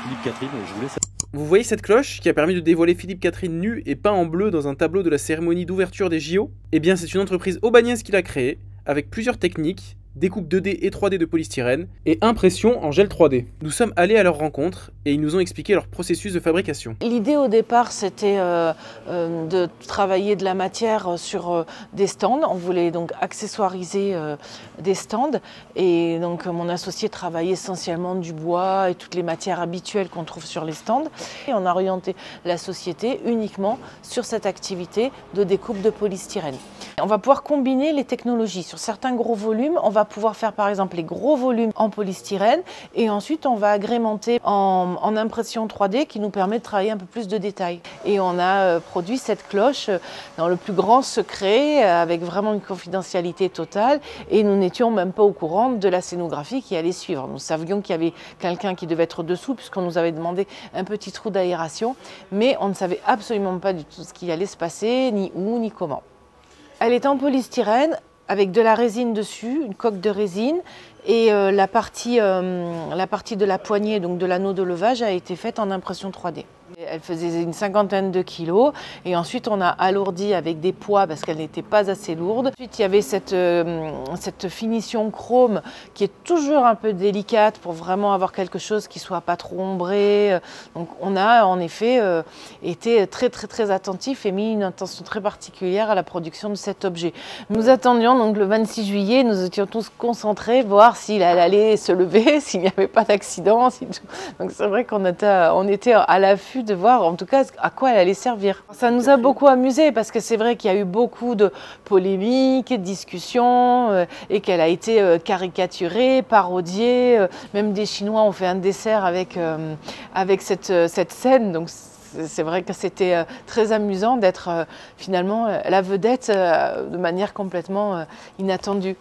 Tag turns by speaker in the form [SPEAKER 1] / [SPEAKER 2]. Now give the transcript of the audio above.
[SPEAKER 1] Philippe Catherine, je voulais
[SPEAKER 2] Vous voyez cette cloche qui a permis de dévoiler Philippe Catherine nu et peint en bleu dans un tableau de la cérémonie d'ouverture des JO Eh bien, c'est une entreprise aubagnaise qui l'a créée, avec plusieurs techniques, découpe 2D et 3D de polystyrène et impression en gel 3D. Nous sommes allés à leur rencontre et ils nous ont expliqué leur processus de fabrication.
[SPEAKER 3] L'idée au départ c'était euh, euh, de travailler de la matière sur euh, des stands. On voulait donc accessoiriser des stands et donc mon associé travaillait essentiellement du bois et toutes les matières habituelles qu'on trouve sur les stands. Et on a orienté la société uniquement sur cette activité de découpe de polystyrène. On va pouvoir combiner les technologies. Sur certains gros volumes, on va pouvoir faire par exemple les gros volumes en polystyrène et ensuite on va agrémenter en, impression 3D qui nous permet de travailler un peu plus de détails. Et on a euh, produit cette cloche euh, dans le plus grand secret euh, avec vraiment une confidentialité totale et nous n'étions même pas au courant de la scénographie qui allait suivre. Nous savions qu'il y avait quelqu'un qui devait être dessous puisqu'on nous avait demandé un petit trou d'aération mais on ne savait absolument pas du tout ce qui allait se passer, ni où, ni comment. Elle est en polystyrène avec de la résine dessus, une coque de résine, et euh, la, partie, euh, la partie de la poignée, donc de l'anneau de levage, a été faite en impression 3D. Elle faisait une cinquantaine de kilos et ensuite on a alourdi avec des poids parce qu'elle n'était pas assez lourde. Ensuite il y avait cette, euh, cette finition chrome qui est toujours un peu délicate pour vraiment avoir quelque chose qui soit pas trop ombré. Donc on a en effet euh, été très très très attentif et mis une attention très particulière à la production de cet objet. Nous attendions donc le 26 juillet, nous étions tous concentrés voir s'il allait se lever, s'il n'y avait pas d'accident. Donc c'est vrai qu'on était, on était à l'affût de en tout cas à quoi elle allait servir. Ça nous a beaucoup amusé parce que c'est vrai qu'il y a eu beaucoup de polémiques, de discussions euh, et qu'elle a été euh, caricaturée, parodiée. Euh, même des Chinois ont fait un dessert avec, avec cette, cette scène. Donc c'est vrai que c'était très amusant d'être finalement la vedette de manière complètement inattendue.